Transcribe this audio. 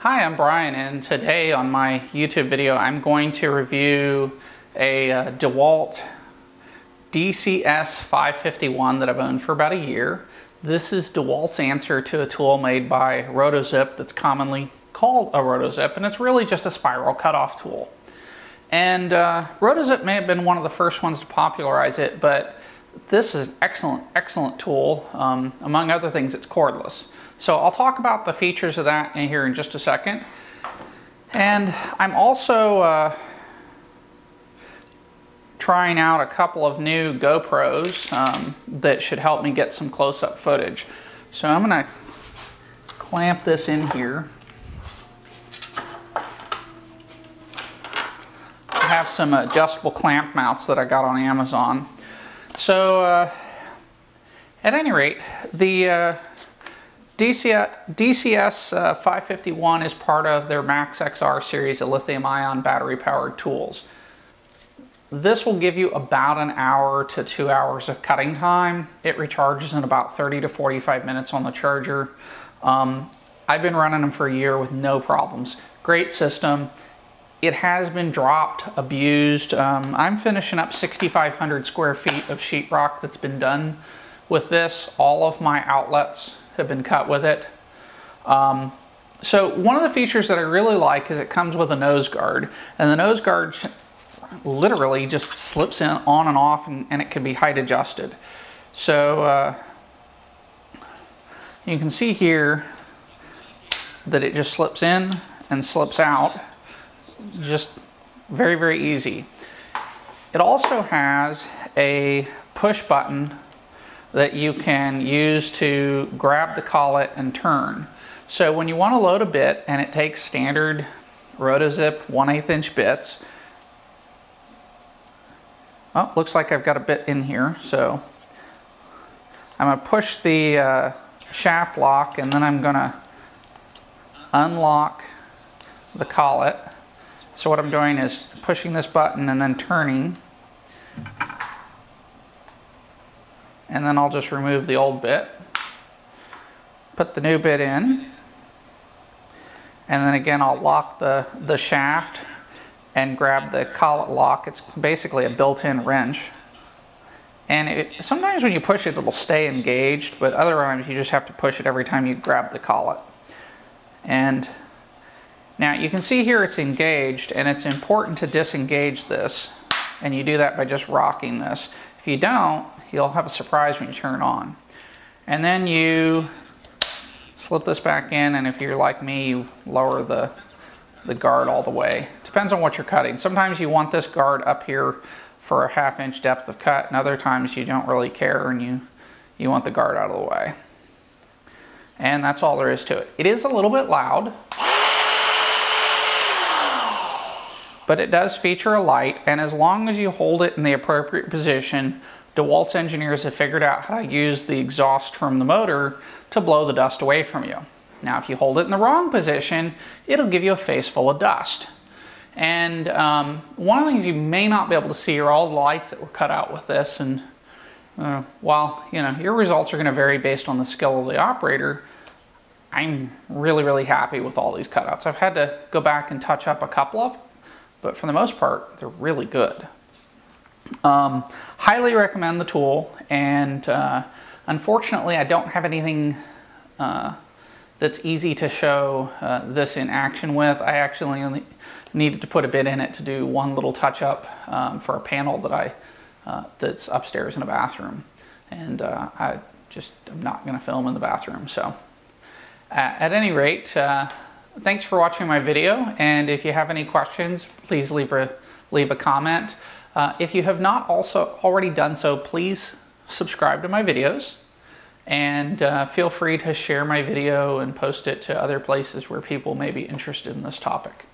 Hi, I'm Brian and today on my YouTube video I'm going to review a uh, DeWalt DCS 551 that I've owned for about a year. This is DeWalt's answer to a tool made by Rotozip that's commonly called a Rotozip and it's really just a spiral cutoff tool. And uh, Rotozip may have been one of the first ones to popularize it, but this is an excellent, excellent tool. Um, among other things, it's cordless. So I'll talk about the features of that in here in just a second. And I'm also uh, trying out a couple of new GoPros um, that should help me get some close-up footage. So I'm gonna clamp this in here. I have some adjustable clamp mounts that I got on Amazon. So uh, at any rate, the uh, DCS, DCS uh, 551 is part of their Max XR series of lithium ion battery powered tools. This will give you about an hour to two hours of cutting time. It recharges in about 30 to 45 minutes on the charger. Um, I've been running them for a year with no problems. Great system it has been dropped, abused. Um, I'm finishing up 6,500 square feet of sheetrock that's been done with this. All of my outlets have been cut with it. Um, so one of the features that I really like is it comes with a nose guard and the nose guard literally just slips in on and off and, and it can be height adjusted. So uh, you can see here that it just slips in and slips out just very, very easy. It also has a push button that you can use to grab the collet and turn. So when you want to load a bit and it takes standard Rotozip 1 8 inch bits, oh, looks like I've got a bit in here. So I'm going to push the uh, shaft lock and then I'm going to unlock the collet so what I'm doing is pushing this button and then turning. And then I'll just remove the old bit. Put the new bit in. And then again, I'll lock the, the shaft and grab the collet lock. It's basically a built-in wrench. And it, sometimes when you push it, it'll stay engaged, but other times you just have to push it every time you grab the collet. And now you can see here it's engaged and it's important to disengage this and you do that by just rocking this. If you don't, you'll have a surprise when you turn on. And then you slip this back in and if you're like me, you lower the, the guard all the way. Depends on what you're cutting. Sometimes you want this guard up here for a half inch depth of cut and other times you don't really care and you, you want the guard out of the way. And that's all there is to it. It is a little bit loud. But it does feature a light and as long as you hold it in the appropriate position, DeWalt's engineers have figured out how to use the exhaust from the motor to blow the dust away from you. Now if you hold it in the wrong position, it'll give you a face full of dust. And um, one of the things you may not be able to see are all the lights that were cut out with this. And uh, while you know your results are going to vary based on the skill of the operator, I'm really, really happy with all these cutouts. I've had to go back and touch up a couple of but for the most part, they're really good. Um, highly recommend the tool, and uh, unfortunately, I don't have anything uh, that's easy to show uh, this in action with. I actually only needed to put a bit in it to do one little touch up um, for a panel that I uh, that's upstairs in a bathroom, and uh, I just am not going to film in the bathroom. So, at any rate uh, Thanks for watching my video, and if you have any questions, please leave a, leave a comment. Uh, if you have not also already done so, please subscribe to my videos, and uh, feel free to share my video and post it to other places where people may be interested in this topic.